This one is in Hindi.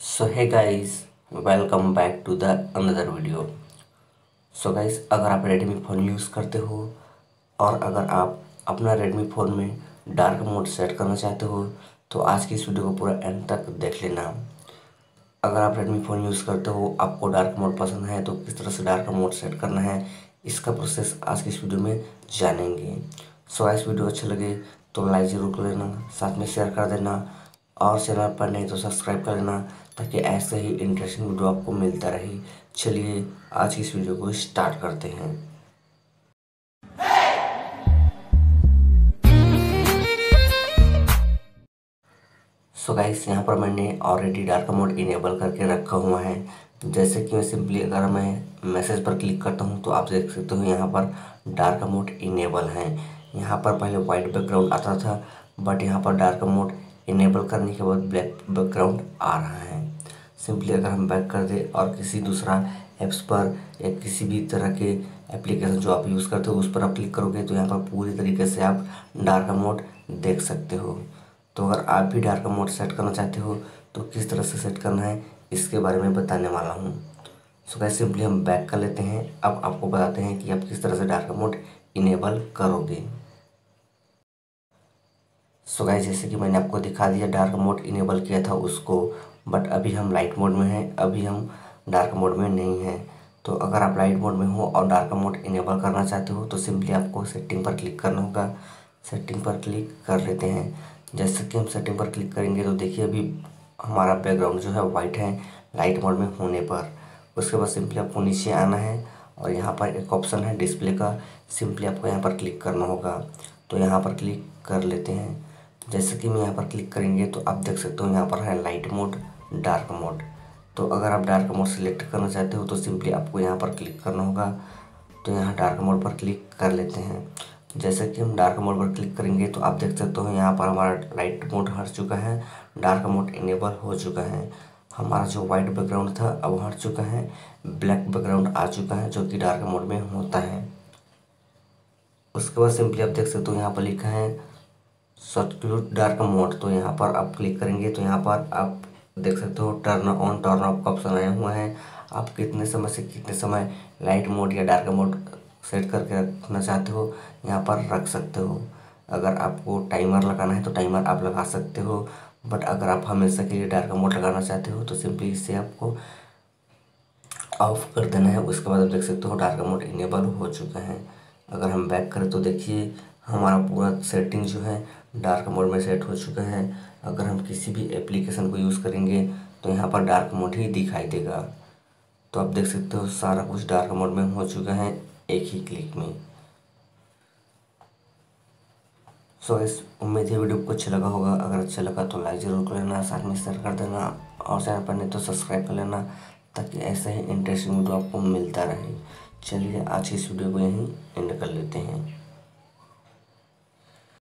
So hi guys welcome back to the another video so guys अगर आप रेडमी फ़ोन यूज़ करते हो और अगर आप अपना रेडमी फ़ोन में डार्क मोड सेट करना चाहते हो तो आज की इस वीडियो को पूरा एंड तक देख लेना। अगर आप रेडमी फ़ोन यूज़ करते हो आपको डार्क मोड पसंद है तो किस तरह से डार्क मोड सेट करना है इसका प्रोसेस आज की इस वीडियो में जानेंगे। सो so, गाइस वीडियो अच्छा लगे तो लाइक ज़रूर कर लेना साथ में शेयर कर देना। और चैनल पर नहीं तो सब्सक्राइब कर लेना ताकि ऐसे ही इंटरेस्टिंग वीडियो आपको मिलता रहे। चलिए, आज की इस वीडियो को स्टार्ट करते हैं। सो गाइस यहाँ पर मैंने ऑलरेडी डार्क मोड इनेबल करके रखा हुआ है। जैसे कि मैं सिंपली अगर मैं मैसेज पर क्लिक करता हूँ तो आप देख सकते हो यहाँ पर डार्क मोड इनेबल है। यहाँ पर पहले वाइट बैकग्राउंड आता था बट यहाँ पर डार्क मोड इनेबल करने के बाद ब्लैक बैकग्राउंड आ रहा है। सिंपली अगर हम बैक कर दें और किसी दूसरा ऐप्स पर या किसी भी तरह के एप्लीकेशन जो आप यूज़ करते हो, उस पर आप क्लिक करोगे तो यहाँ पर पूरी तरीके से आप डार्क मोड देख सकते हो। तो अगर आप भी डार्क मोड सेट करना चाहते हो तो किस तरह से सेट करना है, इसके बारे में बताने वाला हूँ। सो कैसे सिंपली हम बैक कर लेते हैं। अब आपको बताते हैं कि आप किस तरह से डार्क मोड इनेबल करोगे। सो गाइस जैसे कि मैंने आपको दिखा दिया डार्क मोड इनेबल किया था उसको बट अभी हम लाइट मोड में हैं, अभी हम डार्क मोड में नहीं हैं। तो अगर आप लाइट मोड में हो और डार्क मोड इनेबल करना चाहते हो तो सिंपली आपको सेटिंग पर क्लिक करना होगा। सेटिंग पर क्लिक कर लेते हैं। जैसे कि हम सेटिंग पर क्लिक करेंगे तो देखिए अभी हमारा बैकग्राउंड जो है वाइट है लाइट मोड में होने पर। उसके बाद सिंपली आपको नीचे आना है और यहाँ पर एक ऑप्शन है डिस्प्ले का। सिंपली आपको यहाँ पर क्लिक करना होगा। तो यहाँ पर क्लिक कर लेते हैं। जैसे कि मैं यहाँ पर क्लिक करेंगे तो आप देख सकते हो यहाँ पर है लाइट मोड डार्क मोड तो अगर आप डार्क मोड सेलेक्ट करना चाहते हो तो सिंपली आपको यहाँ पर क्लिक करना होगा। तो यहाँ डार्क मोड पर क्लिक कर लेते हैं। जैसे कि हम डार्क मोड पर क्लिक करेंगे तो आप देख सकते हो यहाँ पर हमारा लाइट मोड हट चुका है। डार्क मोड इनेबल हो चुका है। हमारा जो वाइट बैकग्राउंड था अब हट चुका है। ब्लैक बैकग्राउंड आ चुका है जो कि डार्क मोड में होता है। उसके बाद सिंपली आप देख सकते हो यहाँ पर लिखा है सब्सटीट्यूट डार्क मोड तो यहाँ पर आप क्लिक करेंगे तो यहाँ पर आप देख सकते हो टर्न ऑन टर्न ऑफ़ का ऑप्शन आया हुआ है। आप कितने समय से कितने समय लाइट मोड या डार्क मोड सेट करके रखना चाहते हो, यहाँ पर रख सकते हो। अगर आपको टाइमर लगाना है तो टाइमर आप लगा सकते हो बट अगर आप हमेशा के लिए डार्क मोड लगाना चाहते हो तो सिंपली इससे आपको ऑफ़ कर देना है, उसके बाद आप देख सकते हो डार्क मोड इनेबल हो चुका है। अगर हम बैक करें तो देखिए, हमारा पूरा सेटिंग जो है डार्क मोड में सेट हो चुका है। अगर हम किसी भी एप्लीकेशन को यूज़ करेंगे तो यहाँ पर डार्क मोड ही दिखाई देगा। तो आप देख सकते हो, सारा कुछ डार्क मोड में हो चुका है, एक ही क्लिक में। सो इस उम्मीद है वीडियो को अच्छा लगा होगा। अगर अच्छा लगा तो लाइक ज़रूर कर लेना, साथ में शेयर कर देना, और चैनल पर नहीं तो सब्सक्राइब कर लेना, ताकि ऐसा ही इंटरेस्टिंग वीडियो आपको मिलता रहे। चलिए, आज इस वीडियो को यहीं एंड कर लेते हैं।